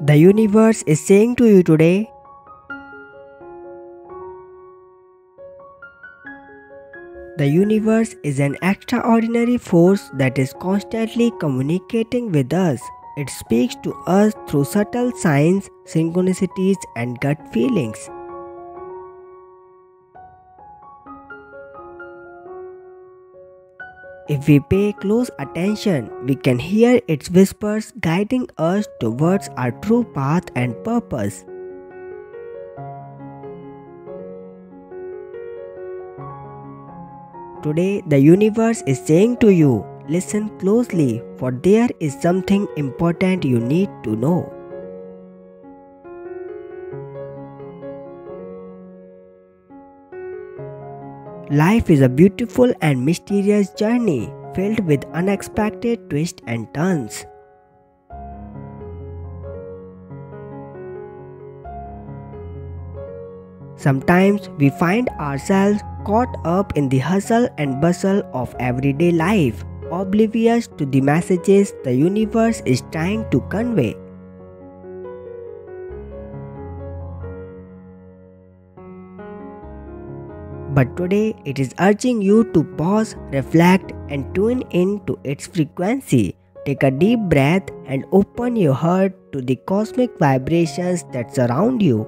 The universe is saying to you today The universe is an extraordinary force that is constantly communicating with us. It speaks to us through subtle signs, synchronicities, and gut feelings. If we pay close attention, we can hear its whispers guiding us towards our true path and purpose. Today, the universe is saying to you, listen closely, for there is something important you need to know. Life is a beautiful and mysterious journey filled with unexpected twists and turns. Sometimes we find ourselves caught up in the hustle and bustle of everyday life, oblivious to the messages the universe is trying to convey. But today it is urging you to pause, reflect, and tune in to its frequency. Take a deep breath and open your heart to the cosmic vibrations that surround you.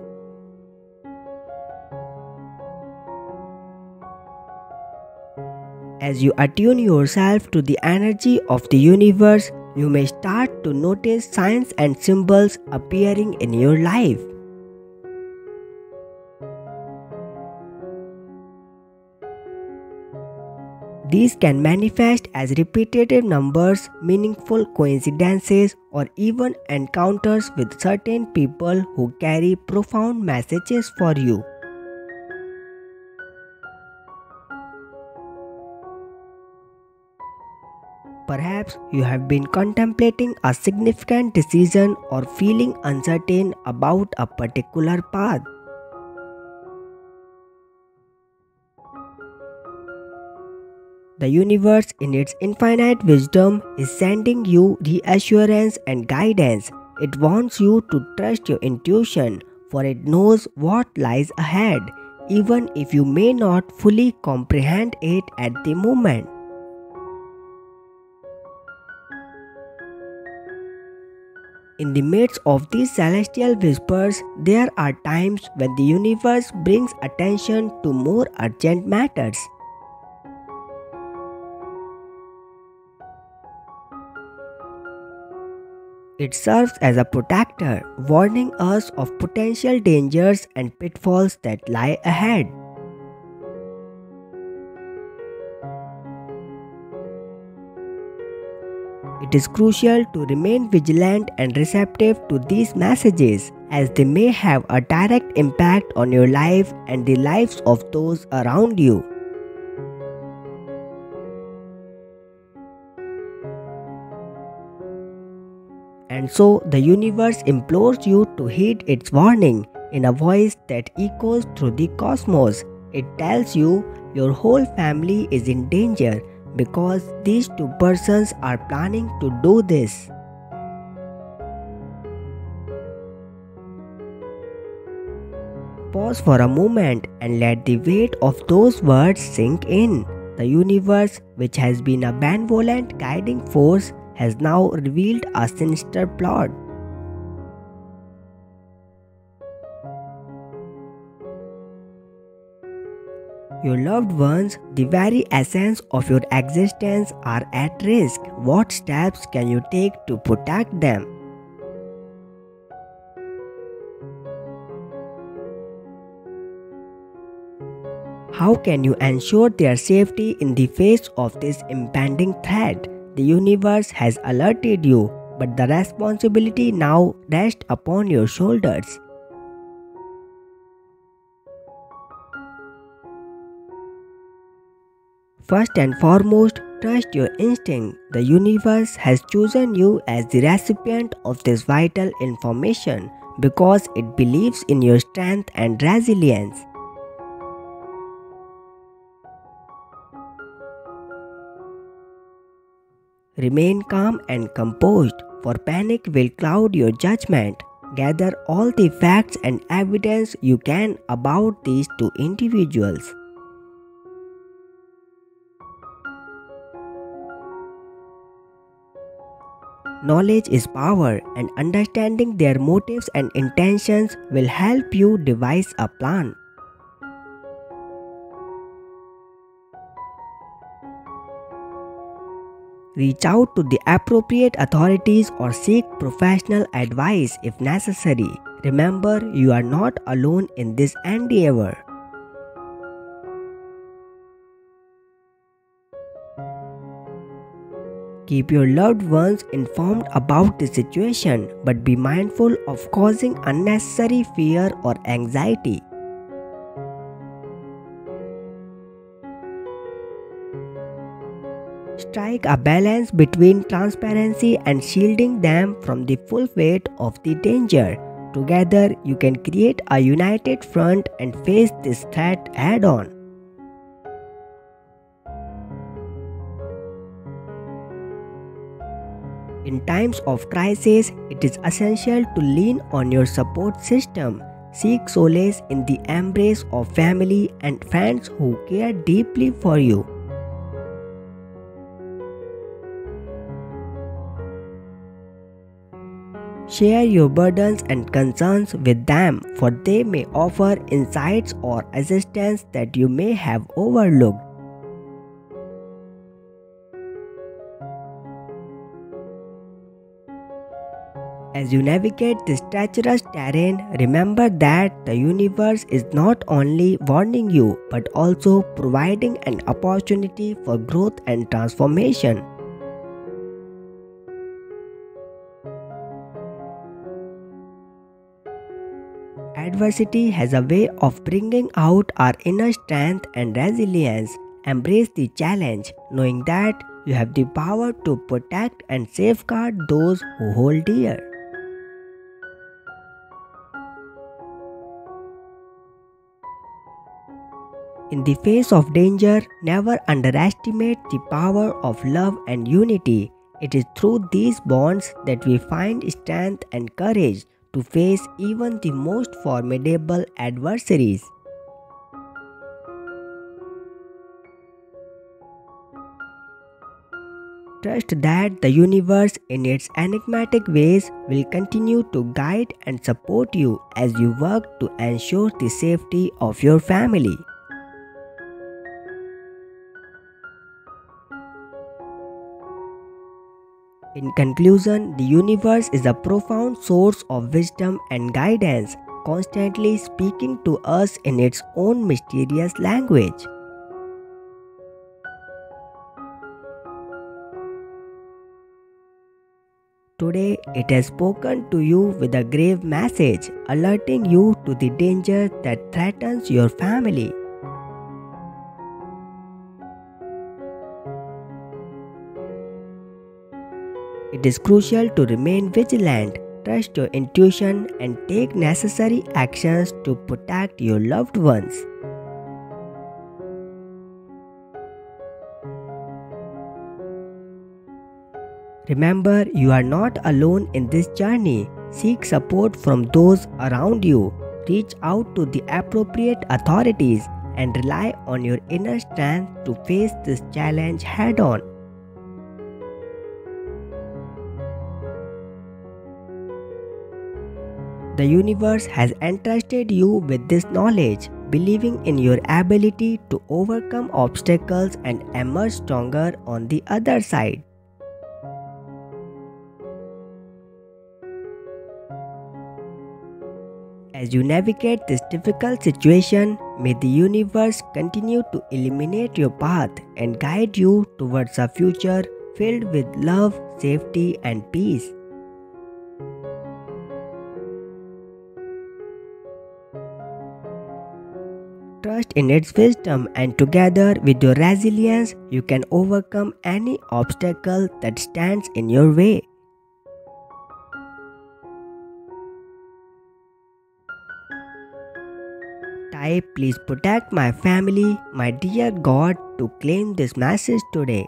As you attune yourself to the energy of the universe, you may start to notice signs and symbols appearing in your life. These can manifest as repetitive numbers, meaningful coincidences, or even encounters with certain people who carry profound messages for you. Perhaps you have been contemplating a significant decision or feeling uncertain about a particular path. The universe, in its infinite wisdom, is sending you reassurance and guidance. It wants you to trust your intuition, for it knows what lies ahead, even if you may not fully comprehend it at the moment. In the midst of these celestial whispers, there are times when the universe brings attention to more urgent matters. It serves as a protector, warning us of potential dangers and pitfalls that lie ahead. It is crucial to remain vigilant and receptive to these messages as they may have a direct impact on your life and the lives of those around you. And so the universe implores you to heed its warning in a voice that echoes through the cosmos. It tells you your whole family is in danger because these two persons are planning to do this. Pause for a moment and let the weight of those words sink in. The universe, which has been a benevolent guiding force, has now revealed a sinister plot. Your loved ones, the very essence of your existence, are at risk. What steps can you take to protect them? How can you ensure their safety in the face of this impending threat? The universe has alerted you, but the responsibility now rests upon your shoulders. First and foremost, trust your instinct. The universe has chosen you as the recipient of this vital information because it believes in your strength and resilience. Remain calm and composed, for panic will cloud your judgment. Gather all the facts and evidence you can about these two individuals. Knowledge is power, and understanding their motives and intentions will help you devise a plan. Reach out to the appropriate authorities or seek professional advice if necessary. Remember, you are not alone in this endeavor. Keep your loved ones informed about the situation, but be mindful of causing unnecessary fear or anxiety. Strike a balance between transparency and shielding them from the full weight of the danger. Together, you can create a united front and face this threat head on. In times of crisis, it is essential to lean on your support system. Seek solace in the embrace of family and friends who care deeply for you. Share your burdens and concerns with them, for they may offer insights or assistance that you may have overlooked. As you navigate this treacherous terrain, remember that the universe is not only warning you but also providing an opportunity for growth and transformation. Adversity has a way of bringing out our inner strength and resilience. Embrace the challenge, knowing that you have the power to protect and safeguard those who hold dear. In the face of danger, never underestimate the power of love and unity. It is through these bonds that we find strength and courage to face even the most formidable adversaries. Trust that the universe, in its enigmatic ways, will continue to guide and support you as you work to ensure the safety of your family. In conclusion, the universe is a profound source of wisdom and guidance, constantly speaking to us in its own mysterious language. Today, it has spoken to you with a grave message, alerting you to the danger that threatens your family. It is crucial to remain vigilant, trust your intuition, and take necessary actions to protect your loved ones. Remember, you are not alone in this journey. Seek support from those around you. Reach out to the appropriate authorities and rely on your inner strength to face this challenge head on. The universe has entrusted you with this knowledge, believing in your ability to overcome obstacles and emerge stronger on the other side. As you navigate this difficult situation, may the universe continue to illuminate your path and guide you towards a future filled with love, safety, and peace. Trust in its wisdom, and together with your resilience, you can overcome any obstacle that stands in your way. Type, please protect my family, my dear God, to claim this message today.